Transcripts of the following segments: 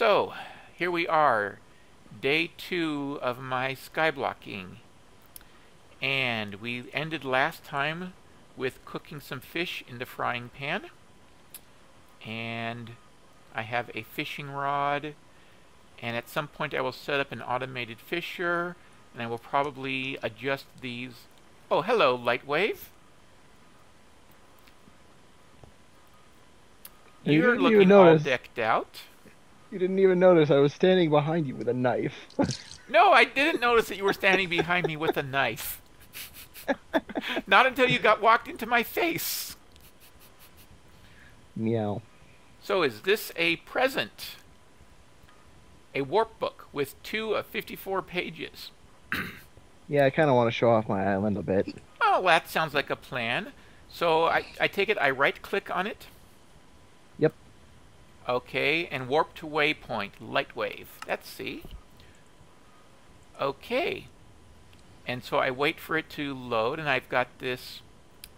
So, here we are, day two of my skyblocking. And we ended last time with cooking some fish in the frying pan. And I have a fishing rod. And at some point I will set up an automated fisher. And I will probably adjust these. Oh, hello, Lightwave. You You're looking all decked out. You didn't even notice I was standing behind you with a knife. No, I didn't notice that you were standing behind me with a knife. Not until you got walked into my face. Meow. So is this a present? A warp book with two of 54 pages. Yeah, I kind of want to show off my island a bit. Oh, well, that sounds like a plan. So I, I take it I right click on it. Okay, and warp to waypoint, Lightwave. Let's see. Okay. And so I wait for it to load, and I've got this.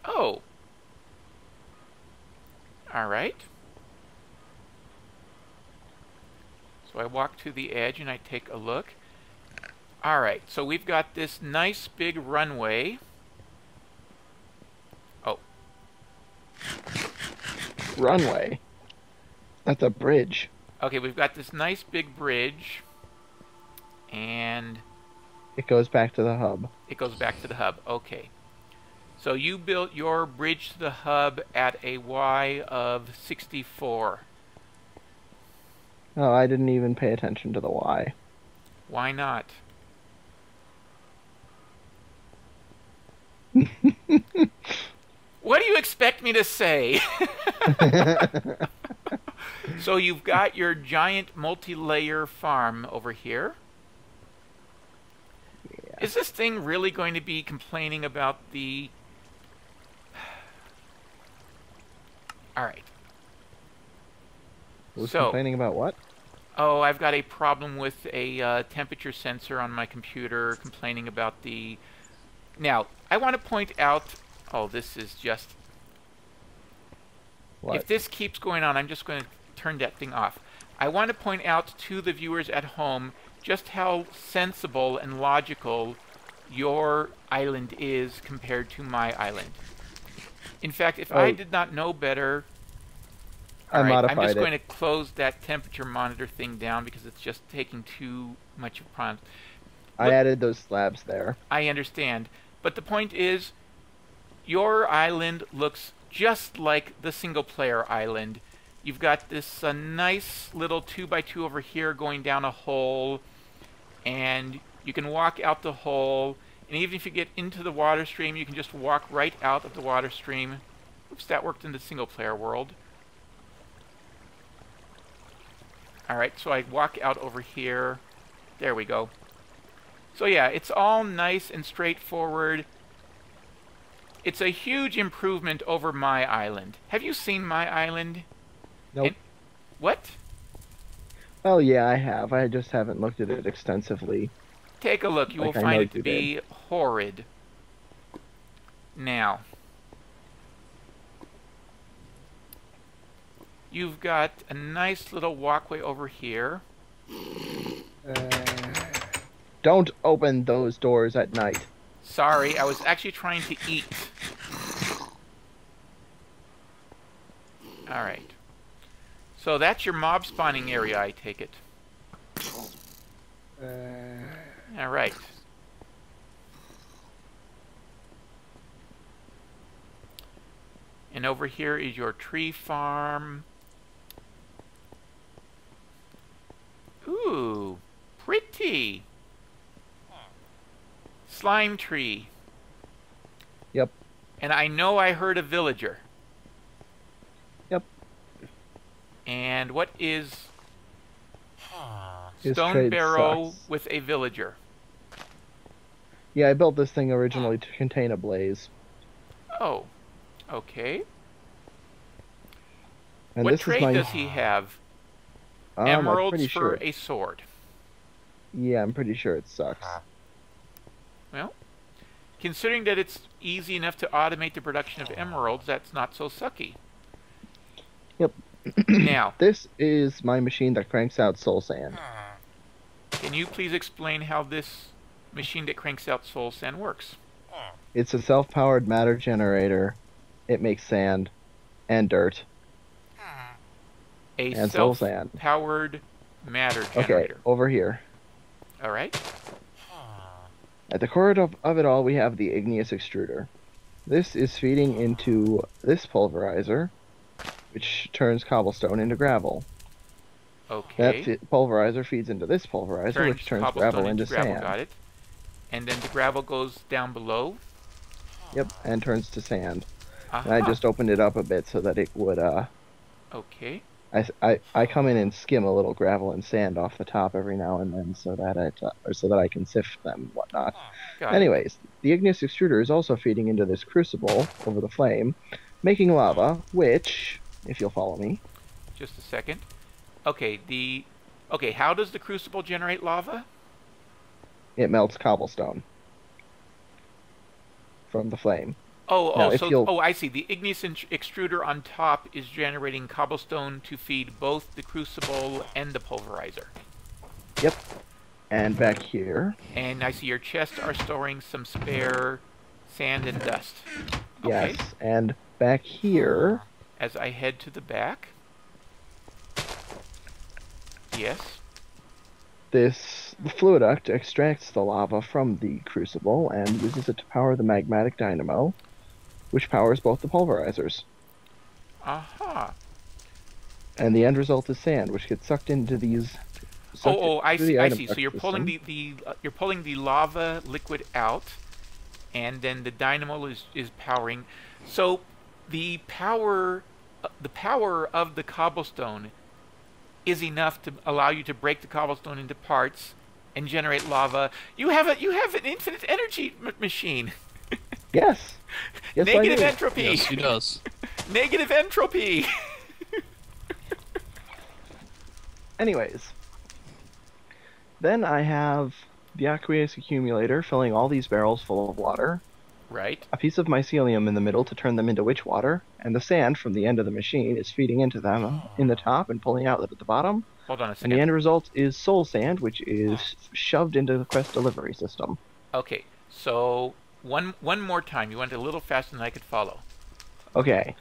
Oh. All right. So I walk to the edge and I take a look. All right, so we've got this nice big runway. Oh, Runway. That's a bridge. okay, we've got this nice big bridge, and It goes back to the hub. it goes back to the hub. Okay. So you built your bridge to the hub at a Y of 64. Oh, I didn't even pay attention to the Y. Why not? what do you expect me to say? so you've got your giant multi-layer farm over here. Yeah. Is this thing really going to be complaining about the... All right. Was So- complaining about what? Oh, I've got a problem with a uh, temperature sensor on my computer complaining about the... Now, I want to point out... Oh, this is just... What? If this keeps going on, I'm just going to turn that thing off. I want to point out to the viewers at home just how sensible and logical your island is compared to my island. In fact, if I Oh. did not know better, I right, I'm just it. going to close that temperature monitor thing down because it's just taking too much of prompt. I Look- added those slabs there. I understand. But the point is, your island looks just like the single player island. You've got this uh, nice little 2x2 over here going down a hole, and you can walk out the hole, and even if you get into the water stream, you can just walk right out of the water stream. Oops, that worked in the single player world. Alright, so I walk out over here. There we go. So yeah, it's all nice and straightforward. It's a huge improvement over my island. Have you seen my island? Nope. And- What? Oh yeah, I have. I just haven't looked at it extensively. Take a look. You Like will I find it to be horrid. Now, you've got a nice little walkway over here. Uh, don't open those doors at night. Sorry, I was actually trying to eat. Alright. So that's your mob spawning area, I take it. Uh. Alright. And over here is your tree farm. Ooh, pretty. Slime tree. Yep. And I know I heard a villager. Yep. And what is His stone barrow sucks. with a villager? Yeah, I built this thing originally to contain a blaze. Oh, okay. And what trade my does he have? Um, Emeralds for sure. a sword. Yeah, I'm pretty sure it sucks. Well, considering that it's easy enough to automate the production of emeralds, that's not so sucky. Yep. now, This is my machine that cranks out soul sand. can you please explain how this machine that cranks out soul sand works? It's a self-powered matter generator. It makes sand and dirt A and soul sand. self-powered matter generator. Okay, over here. All right. At the core of, of it all, we have the igneous extruder. This is feeding into this pulverizer, which turns cobblestone into gravel. That Okay. fe- pulverizer feeds into this pulverizer, which turns gravel into gravel. sand. Got it. And then the gravel goes down below. Yep, and turns to sand. Uh-huh. And I just opened it up a bit so that it would, uh, Okay. I, I- I come in and skim a little gravel and sand off the top every now and then so that it, uh, or so that I can sift them and whatnot. It. Anyways, the igneous extruder is also feeding into this crucible over the flame, making lava, which, if you'll follow me, Just a second. Okay. The. Okay. How does the crucible generate lava? it melts cobblestone from the flame. Oh, Now, oh, so you'll- oh, I see. The igneous extruder on top is generating cobblestone to feed both the crucible and the pulverizer. Yep. And back here, And I see your chests are storing some spare sand and dust. Okay. yes, and back here, As I head to the back. Yes. this the fluiduct extracts the lava from the crucible and uses it to power the magmatic dynamo, which powers both the pulverizers. Aha. And the end result is sand, which gets sucked into these. Oh, sucked oh, I through see. I see. So you're pulling system. the the uh, you're pulling the lava liquid out, and then the dynamo is is powering. So the power uh, the power of the cobblestone is enough to allow you to break the cobblestone into parts and generate lava. You have a you have an infinite energy m- machine. Yes. Yes, I Negative do. entropy. Yes, he does. Negative entropy. Anyways, then I have the aqueous accumulator filling all these barrels full of water, right. a piece of mycelium in the middle to turn them into witch water, and the sand from the end of the machine is feeding into them in the top and pulling out at the bottom. Hold on a second. And the end result is soul sand, which is shoved into the quest delivery system. Okay. So one one more time. You went a little faster than I could follow. Okay.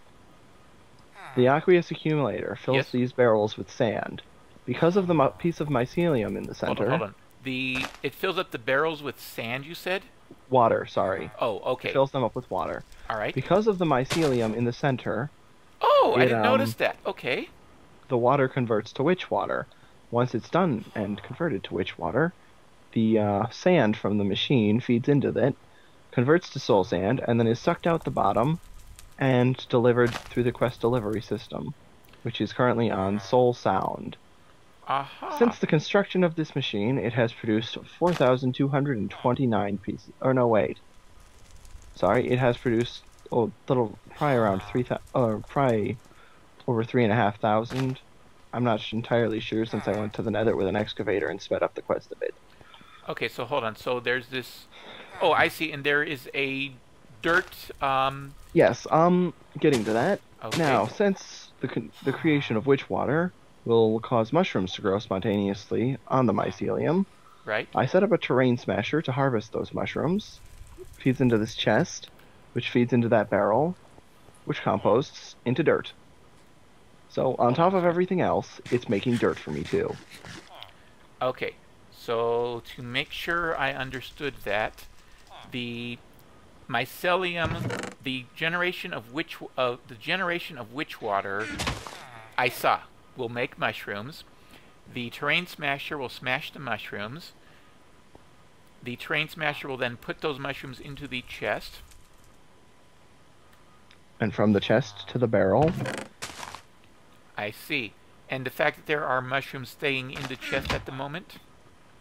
The aqueous accumulator fills Yes. these barrels with sand. Because of the piece of mycelium in the Hold center, on, hold on. The it fills up the barrels with sand. You said. water, sorry, Oh, okay. fills them up with water. All right. Because of the mycelium in the center, Oh, I didn't um, notice that. Okay. the water converts to witch water. Once it's done and converted to witch water, the uh, sand from the machine feeds into it, converts to soul sand, and then is sucked out the bottom and delivered through the quest delivery system, which is currently on Soul Sand. Aha. Since the construction of this machine, it has produced 4,229 pieces. Or no, wait. Sorry, it has produced oh, little probably around three thousand, or uh, probably over three and a half thousand. I'm not entirely sure since I went to the Nether with an excavator and sped up the quest a bit. Okay, so hold on. So there's this. Oh, I see. And there is a dirt. Um. Yes, um, getting to that. Okay. Now, since the the creation of witch water will cause mushrooms to grow spontaneously on the mycelium, Right. I set up a terrain smasher to harvest those mushrooms. Feeds into this chest, which feeds into that barrel, which composts into dirt. So on top of everything else, it's making dirt for me too. Okay. So to make sure I understood that, the mycelium, the generation of witch, uh, the generation of witch water, I saw, will make mushrooms. The terrain smasher will smash the mushrooms. The terrain smasher will then put those mushrooms into the chest. And from the chest to the barrel, I see. And the fact that there are mushrooms staying in the chest at the moment.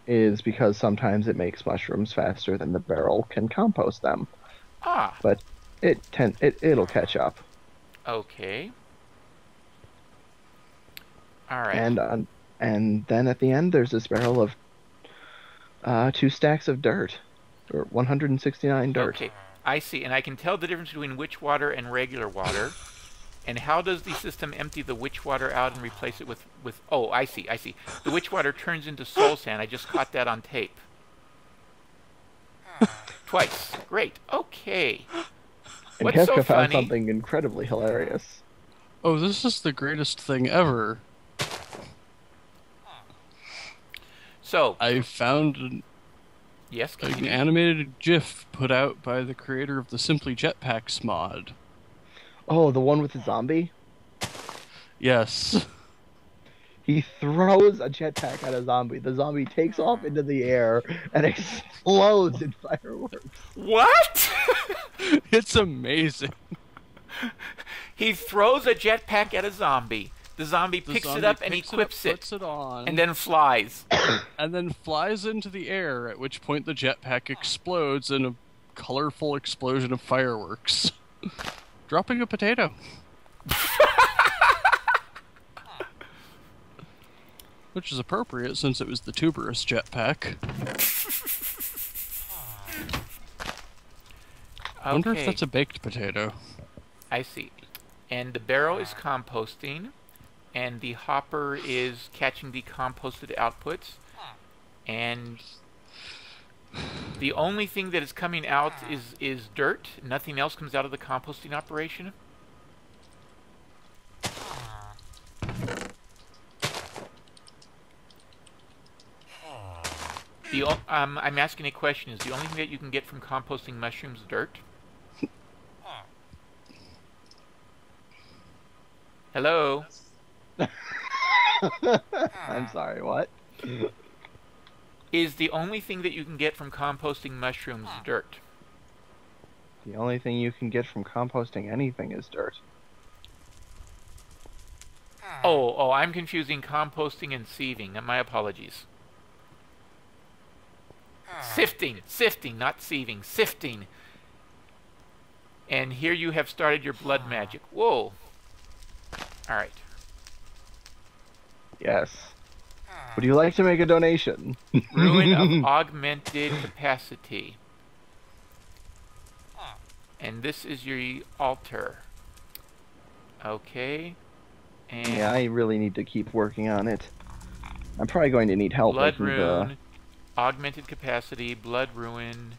Is because sometimes it makes mushrooms faster than the barrel can compost them. Ah, But It ten- it it'll catch up. okay. All right. And on, and then at the end there's this barrel of uh, two stacks of dirt, or 169 dirt. Okay, I see, and I can tell the difference between witch water and regular water. And how does the system empty the witch water out and replace it with, with oh, I see, I see. The witch water turns into soul sand. I just caught that on tape. Twice. Great. Okay. And What's Kefka so found funny? something incredibly hilarious. Oh, this is the greatest thing ever. So, I found an, yes, an animated GIF put out by the creator of the Simply Jetpacks mod. Oh, the one with the zombie? Yes. He throws a jetpack at a zombie. The zombie takes off into the air and explodes in fireworks. What? it's amazing. he throws a jetpack at a zombie. The zombie The picks zombie it up and equips it, it, up, puts it on, and then flies. and then flies into the air. At which point the jetpack explodes in a colorful explosion of fireworks, dropping a potato. Which is appropriate since it was the tuberous jetpack. I wonder if that's a baked potato. I see. And the barrel is composting, and the hopper is catching the composted outputs, and the only thing that is coming out is is dirt. Nothing else comes out of the composting operation. The um, I'm asking a question. Is the only thing that you can get from composting mushrooms dirt? Hello. I'm sorry, what? Is the only thing that you can get from composting mushrooms dirt? The only thing you can get from composting anything is dirt. Oh, oh, I'm confusing composting and sieving. My apologies. Sifting, sifting, not sieving, sifting. And here you have started your blood magic. Whoa. All right. Yes. Would you like to make a donation? Rune of augmented capacity. And this is your altar. Okay. And yeah, I really need to keep working on it. I'm probably going to need help blood making the rune, augmented capacity, blood rune.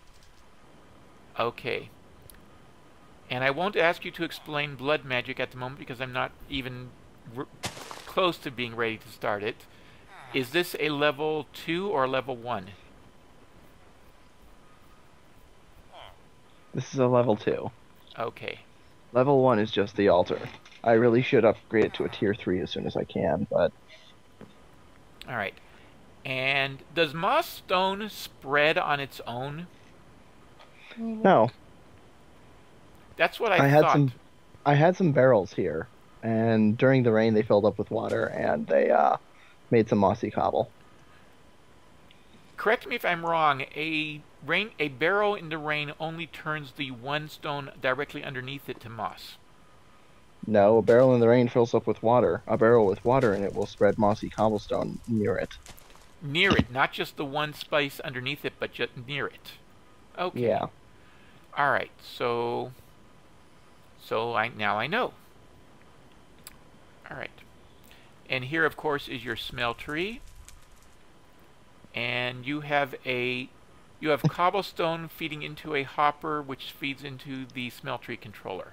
Okay. And I won't ask you to explain blood magic at the moment because I'm not even close to being ready to start it. Is this a level 2 or level 1? This is a level 2. Okay. Level 1 is just the altar. I really should upgrade it to a tier 3 as soon as I can, but All right. And does moss stone spread on its own? no. That's what I, I had some I had some barrels here, and during the rain they filled up with water and they uh made some mossy cobble. Correct me if I'm wrong. A rain, a barrel in the rain only turns the one stone directly underneath it to moss. No, a barrel in the rain fills up with water. A barrel with water in it will spread mossy cobblestone near it. Near it, not just the one space underneath it, but just near it. Okay. Yeah. All right. So, so I now I know. All right. And here, of course, is your smeltery. And you have a, you have cobblestone feeding into a hopper, which feeds into the smeltery controller.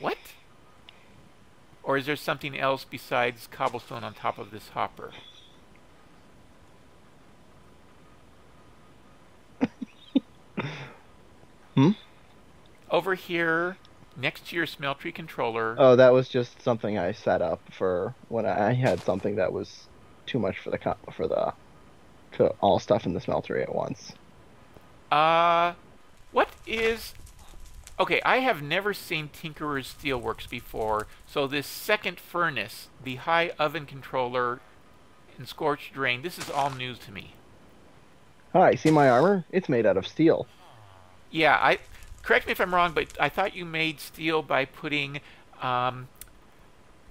What? Or is there something else besides cobblestone on top of this hopper? Hmm? Over here, next to your smeltery controller, Oh, that was just something I set up for when I had something that was too much for the co- for the to all stuff in the smeltery at once. Uh, what is... Okay, I have never seen Tinkerer's Steelworks before, so this second furnace, the high oven controller, and scorched drain, this is all news to me. Hi, see my armor? It's made out of steel. Yeah, I... Correct me if I'm wrong, but I thought you made steel by putting um,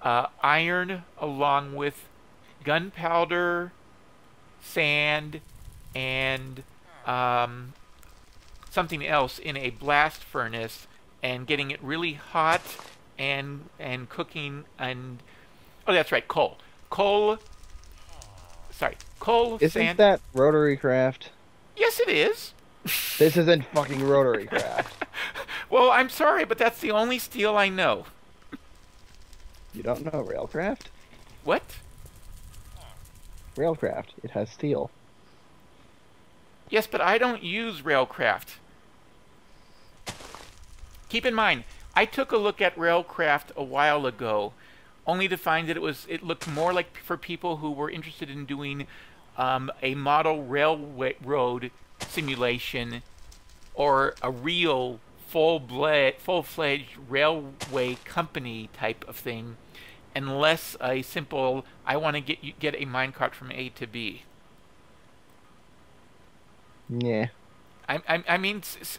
uh, iron along with gunpowder, sand, and um, something else in a blast furnace and getting it really hot and and cooking and oh that's right coal. Coal sorry coal Isn't sand. that RotaryCraft? yes it is This isn't fucking RotaryCraft. well i'm sorry but that's the only steel i know you don't know railcraft? what Railcraft. It has steel. yes but i don't use railcraft keep in mind i took a look at railcraft a while ago only to find that it was it looked more like for people who were interested in doing um, a model railway road simulation or a real full full-fledged railway company type of thing and less a simple I want to get get a minecart from A to B. Yeah. I I, I mean s- s-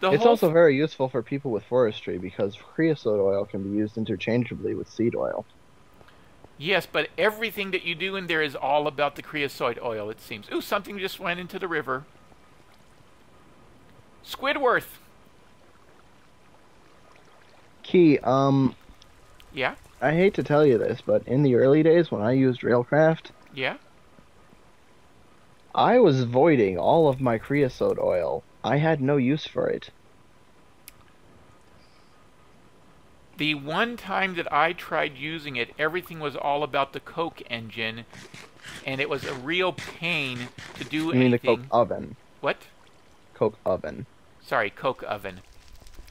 the It's also very useful for people with forestry because creosote oil can be used interchangeably with seed oil. Yes, but everything that you do in there is all about the creosote oil, it seems. Ooh, something just went into the river. Squidworth. Key, um, Yeah? I hate to tell you this, but in the early days when I used Railcraft, Yeah? I was voiding all of my creosote oil. I had no use for it. The one time that I tried using it, everything was all about the Coke engine, and it was a real pain to do I mean the anything. Coke oven. What? Coke oven. Sorry, Coke oven.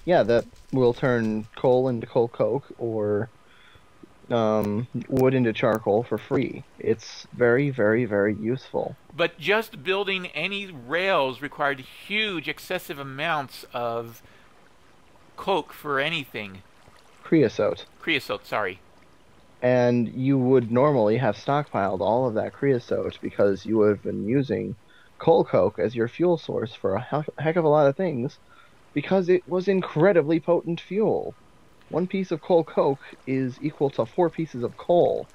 Yeah, that will turn coal into coal coke or um, wood into charcoal for free. It's very, very, very useful. But just building any rails required huge, excessive amounts of Coke for anything. Creosote. Creosote, sorry. And you would normally have stockpiled all of that creosote because you would have been using coal coke as your fuel source for a heck- of a lot of things because it was incredibly potent fuel. One piece of coal coke is equal to four pieces of coal.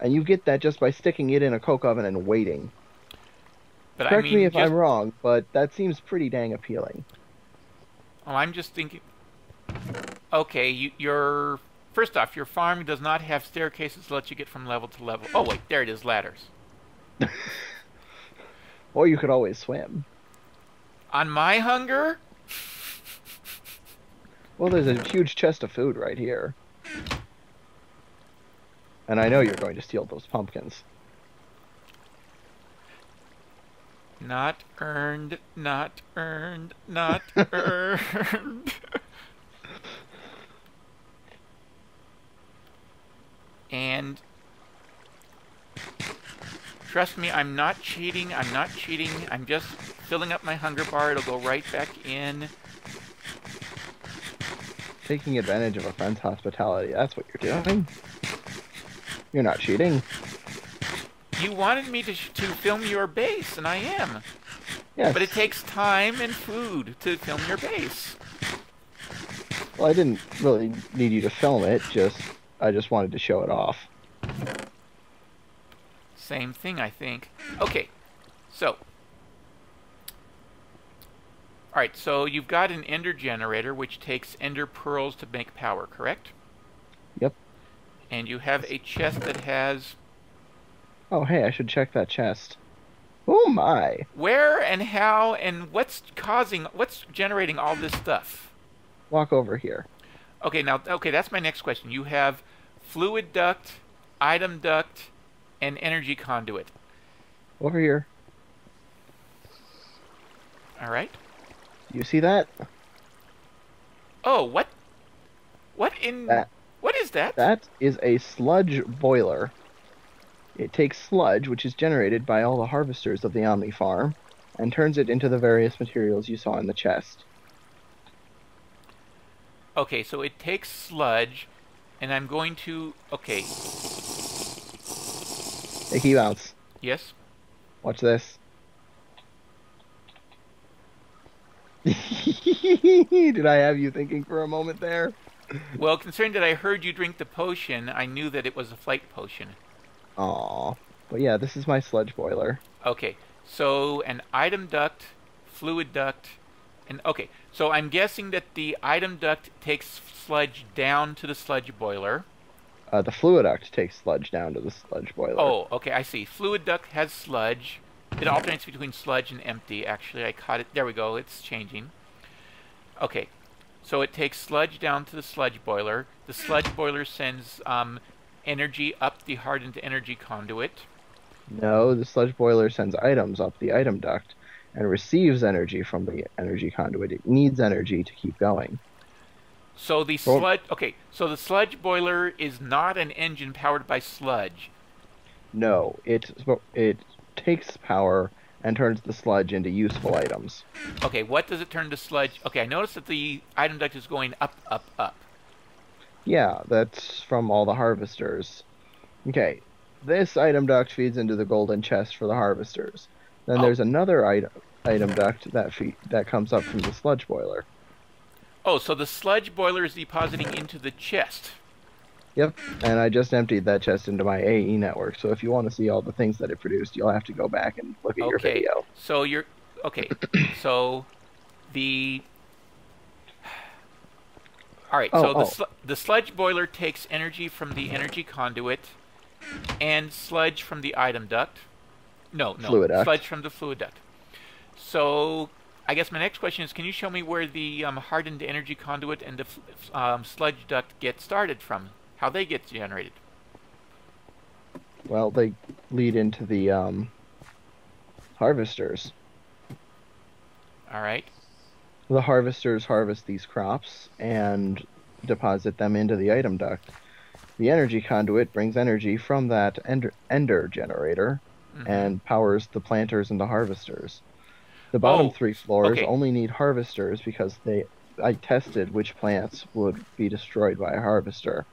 And you get that just by sticking it in a coke oven and waiting. But Correct I mean, me if just, I'm wrong, but that seems pretty dang appealing. Oh, I'm just thinking. Okay, you, your first off, your farm does not have staircases to let you get from level to level. Oh wait, there it is, ladders. Or you could always swim. On my hunger, Well, there's a huge chest of food right here. And I know you're going to steal those pumpkins. not earned, not earned, not earned. and trust me, I'm not cheating. I'm not cheating. I'm just filling up my hunger bar. It'll go right back in. Taking advantage of a friend's hospitality, that's what you're doing. You're not cheating. You wanted me to, sh- to film your base, and I am. Yes. But it takes time and food to film your base. Well, I didn't really need you to film it, just I just wanted to show it off. Same thing, I think. Okay, so. Alright, so you've got an ender generator which takes ender pearls to make power, correct? Yep. And you have a chest that has. Oh, hey, I should check that chest. Oh my. Where and how and what's causing. What's generating all this stuff? Walk over here. Okay, now, okay, that's my next question. You have fluid duct, item duct, and energy conduit. Over here. Alright? You see that? Oh, what? What in. That- What is that? That is a sludge boiler. It takes sludge, which is generated by all the harvesters of the Omni farm, and turns it into the various materials you saw in the chest. Okay, so it takes sludge, and I'm going to. Okay, Keybounce. yes. Watch this. Did I have you thinking for a moment there? Well, considering that I heard you drink the potion, I knew that it was a flight potion. Aw. But yeah, this is my sludge boiler. Okay, so an item duct, fluid duct, And okay, so I'm guessing that the item duct takes sludge down to the sludge boiler. Uh, the fluid duct takes sludge down to the sludge boiler. Oh, okay, I see. Fluid duct has sludge. It alternates between sludge and empty. Actually, I caught it. There we go. It's changing. Okay, so it takes sludge down to the sludge boiler. The sludge boiler sends um, energy up the hardened energy conduit. No, the sludge boiler sends items up the item duct and receives energy from the energy conduit. It needs energy to keep going. So the Well- sludge. Okay, so the sludge boiler is not an engine powered by sludge. No, it it takes power and turns the sludge into useful items. Okay, what does it turn to sludge? Okay, I noticed that the item duct is going up, up, up. Yeah, that's from all the harvesters. Okay, this item duct feeds into the golden chest for the harvesters. Then Oh. there's another item item duct that feed, that comes up from the sludge boiler. Oh, so the sludge boiler is depositing into the chest. Yep, and I just emptied that chest into my AE network. So if you want to see all the things that it produced, you'll have to go back and look at your Okay. video. So you're okay. so the all right. Oh, so the oh. sl- the sludge boiler takes energy from the energy conduit and sludge from the item duct. No, no, Fluid duct. sludge from the fluid duct. So I guess my next question is: Can you show me where the um, hardened energy conduit and the f- um, sludge duct get started from? How they get generated? Well, they lead into the um, harvesters. All right. The harvesters harvest these crops and deposit them into the item duct. The energy conduit brings energy from that ender, ender generator Mhm. and powers the planters and the harvesters. The bottom Oh, three floors okay. only need harvesters because they I tested which plants would be destroyed by a harvester.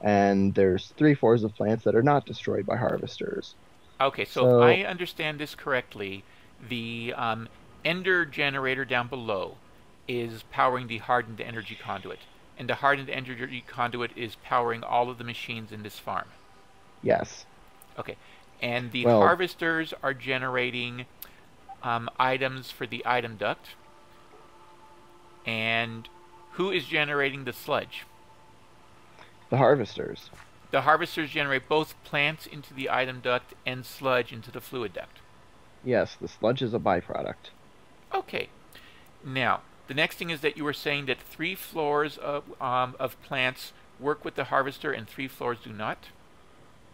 And there's three floors of plants that are not destroyed by harvesters. Okay, so, So- if I understand this correctly, the um, ender generator down below is powering the hardened energy conduit, and the hardened energy conduit is powering all of the machines in this farm. Yes. Okay, and the Well- harvesters are generating um, items for the item duct, and who is generating the sludge? The harvesters. The harvesters generate both plants into the item duct and sludge into the fluid duct. Yes, the sludge is a byproduct. Okay. Now, the next thing is that you were saying that three floors of, um, of plants work with the harvester and three floors do not?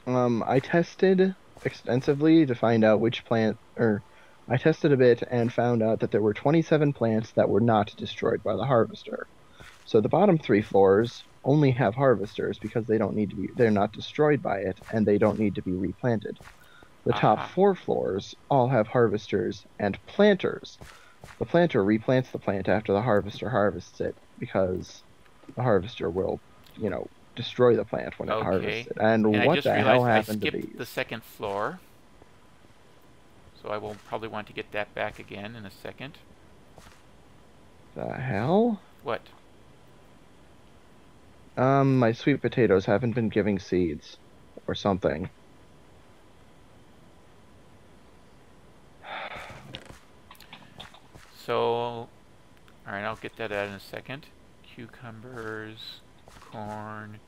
Um, I tested extensively to find out which plant, or I tested a bit and found out that there were 27 plants that were not destroyed by the harvester. So the bottom three floors only have harvesters because they don't need to be, they're not destroyed by it and they don't need to be replanted. The top Ah. four floors all have harvesters and planters. The planter replants the plant after the harvester harvests it because the harvester will, you know, destroy the plant when it Okay. harvests it. And, and I what the hell I happened to skipped these? the second floor. So I will probably want to get that back again in a second. The hell? What? Um, my sweet potatoes haven't been giving seeds, or something. So, alright, I'll get that out in a second. Cucumbers, corn.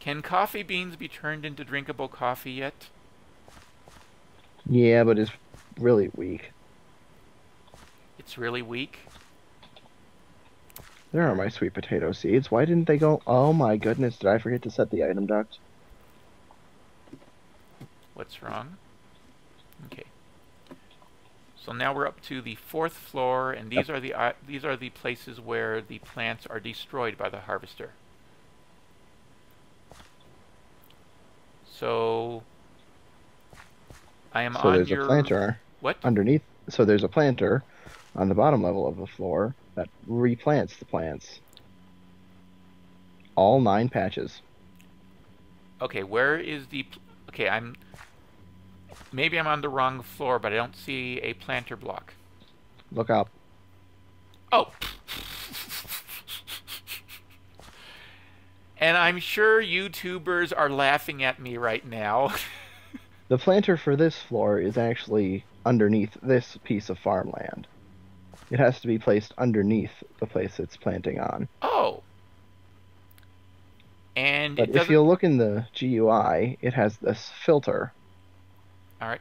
Can coffee beans be turned into drinkable coffee yet? Yeah, but it's really weak. It's really weak. There are my sweet potato seeds. Why didn't they go? Oh my goodness, did I forget to set the item duct? What's wrong? Okay. So now we're up to the fourth floor, and these are the uh, these are the places where the plants are destroyed by the harvester. So I am So on there's your a planter what? underneath. So there's a planter on the bottom level of the floor that replants the plants. All nine patches. Okay, where is the? Okay, I'm. Maybe I'm on the wrong floor, but I don't see a planter block. Look up. Oh. and I'm sure YouTubers are laughing at me right now. The planter for this floor is actually underneath this piece of farmland. It has to be placed underneath the place it's planting on. Oh. And But if you look in the GUI, it has this filter. All right.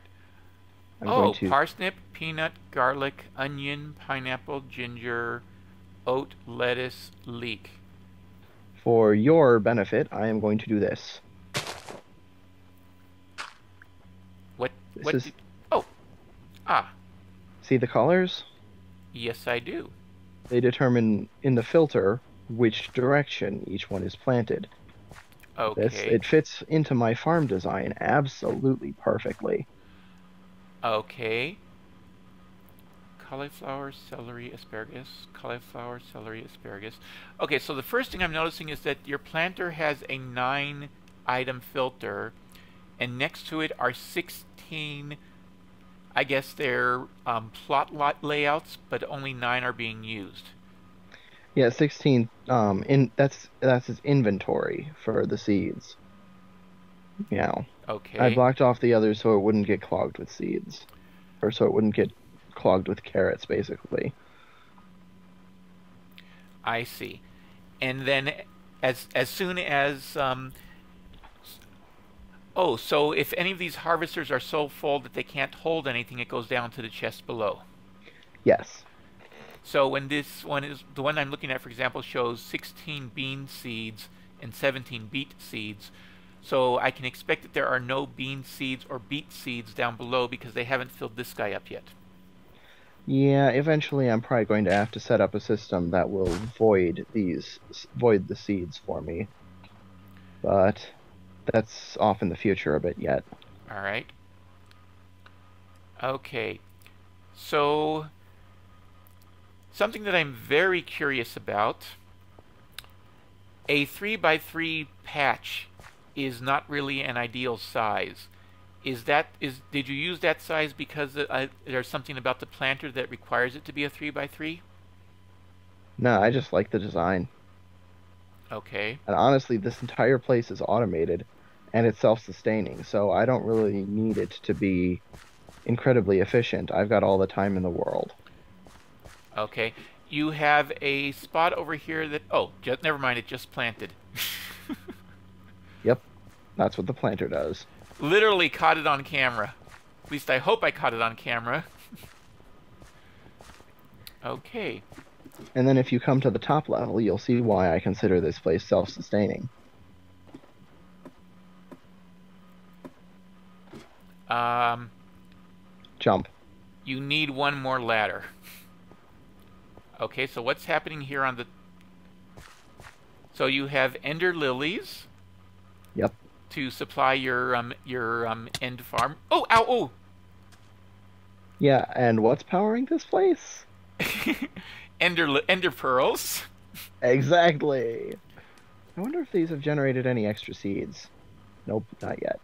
I'm oh, to parsnip, peanut, garlic, onion, pineapple, ginger, oat, lettuce, leek. for your benefit, I am going to do this. What? This what? is- did- oh. Ah. See the colors? Yes, I do. They determine in the filter which direction each one is planted. Okay. This it fits into my farm design absolutely perfectly. Okay. Cauliflower, celery, asparagus. Cauliflower, celery, asparagus. Okay, so the first thing I'm noticing is that your planter has a nine item filter, and next to it are 16, I guess they're um, plot lot layouts, but only nine are being used. Yeah, 16 um in that's that's his inventory for the seeds. Yeah. Okay. I blocked off the others so it wouldn't get clogged with seeds. Or so it wouldn't get clogged with carrots basically. I see. And then as as soon as um Oh, so if any of these harvesters are so full that they can't hold anything, it goes down to the chest below. Yes. So when this one is the one I'm looking at, for example, shows 16 bean seeds and 17 beet seeds. So I can expect that there are no bean seeds or beet seeds down below because they haven't filled this guy up yet. Yeah, eventually I'm probably going to have to set up a system that will void these void the seeds for me. But that's off in the future a bit yet. All right. Okay. So, something that I'm very curious about a 3 by 3 patch is not really an ideal size. Is that is did you use that size because uh, there's something about the planter that requires it to be a 3 by 3? No, I just like the design. Okay. And honestly, this entire place is automated and it's self-sustaining, so I don't really need it to be incredibly efficient. I've got all the time in the world. Okay. You have a spot over here that oh, just, never mind, it just planted. Yep. That's what the planter does. literally caught it on camera. At least I hope I caught it on camera. okay. And then if you come to the top level, you'll see why I consider this place self-sustaining. Um, Jump. you need one more ladder. Okay, so what's happening here on the... So you have ender lilies. Yep. To supply your um your um end farm. Oh, ow, oh! Yeah, and what's powering this place? ender ender pearls. Exactly. I wonder if these have generated any extra seeds. Nope, not yet.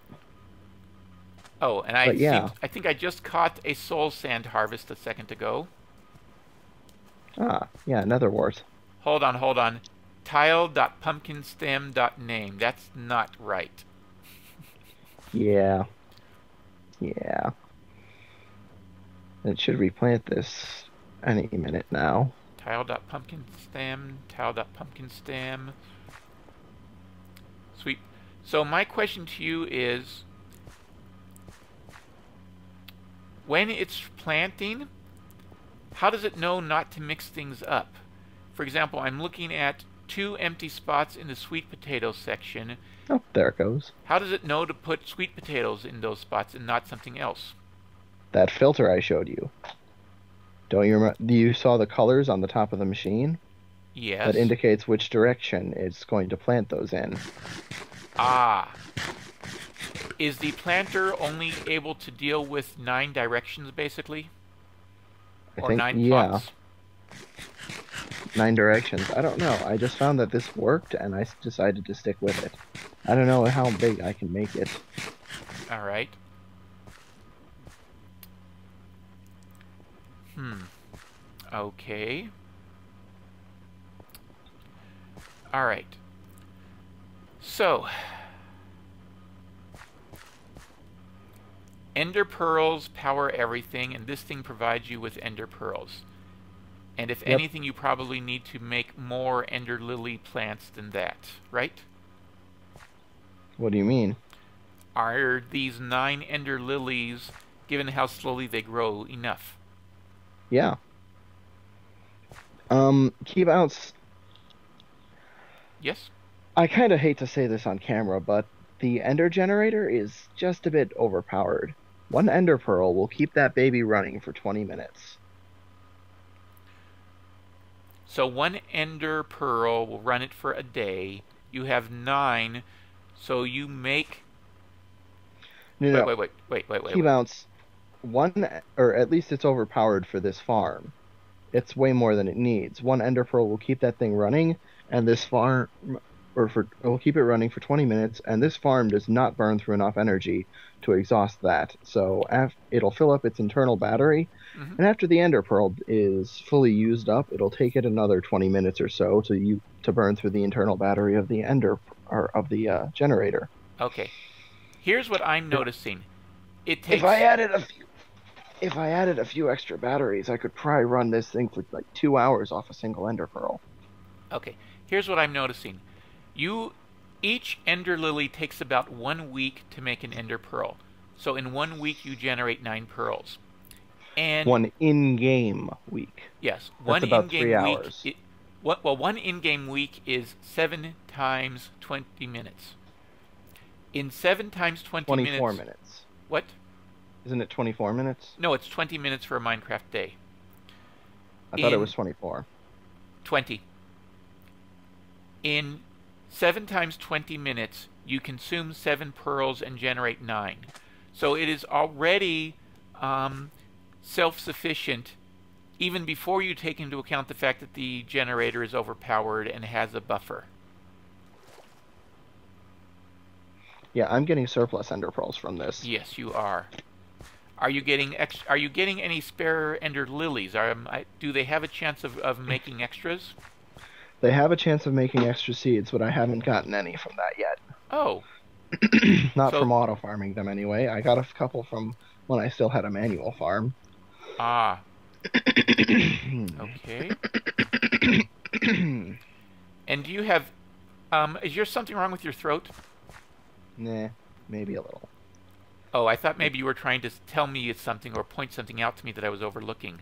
Oh, and I But yeah. think I think I just caught a soul sand harvest a second ago. Ah, yeah, another wart. Hold on, hold on. Tile.pumpkinstem.name. That's not right. Yeah. Yeah. It should replant this any minute now. Tile.pumpkinstem, tile.pumpkinstem. Sweet. So my question to you is when it's planting, how does it know not to mix things up? For example, I'm looking at two empty spots in the sweet potato section. Oh, there it goes. How does it know to put sweet potatoes in those spots and not something else? That filter I showed you. Don't you remember? You saw the colors on the top of the machine? Yes. That indicates which direction it's going to plant those in. Ah. Is the planter only able to deal with nine directions, basically? I or think, nine yeah, plots? nine directions. I don't know. I just found that this worked and I decided to stick with it. I don't know how big I can make it. All right. Hmm. Okay. All right. So, Ender pearls power everything, and this thing provides you with ender pearls. And if Yep. anything, you probably need to make more ender lily plants than that, right? What do you mean? Are these nine ender lilies, given how slowly they grow, enough? Yeah. Um, Keybounce. Yes? I kind of hate to say this on camera, but the ender generator is just a bit overpowered. One ender pearl will keep that baby running for 20 minutes. So one ender pearl will run it for a day. You have nine, so you make. No, Wait, no, wait, wait, wait, wait, wait. wait. outs. One, or at least it's overpowered for this farm. It's way more than it needs. One ender pearl will keep that thing running, and this farm, or for, it will keep it running for 20 minutes, and this farm does not burn through enough energy to exhaust that. So af- it'll fill up its internal battery, Mhm. and after the ender pearl is fully used up, it'll take it another 20 minutes or so to you to burn through the internal battery of the ender or of the uh, generator. Okay. Here's what I'm noticing. It takes. If I added a few, if I added a few extra batteries, I could probably run this thing for like two hours off a single ender pearl. Okay, here's what I'm noticing. You, each ender lily takes about one week to make an ender pearl. So in one week you generate nine pearls. And One in-game week. yes, one about in-game three week. hours. i- what, well, one in-game week is seven times twenty minutes. In seven times twenty 24 minutes. minutes. What? Isn't it 24 minutes? No, it's twenty minutes for a Minecraft day. I thought it was 24. 20. In 7 times 20 minutes, you consume 7 pearls and generate 9. So it is already um, self sufficient, even before you take into account the fact that the generator is overpowered and has a buffer. Yeah, I'm getting surplus ender pearls from this. Yes, you are. Are you getting ex- Are you getting any spare ender lilies? Are, um, I, do they have a chance of, of making extras? They have a chance of making extra seeds, but I haven't gotten any from that yet. Oh, Not So- from auto farming them anyway. I got a couple from when I still had a manual farm. ah, okay. And do you have, um, is there something wrong with your throat? nah, maybe a little. Oh, I thought maybe you were trying to tell me something or point something out to me that I was overlooking.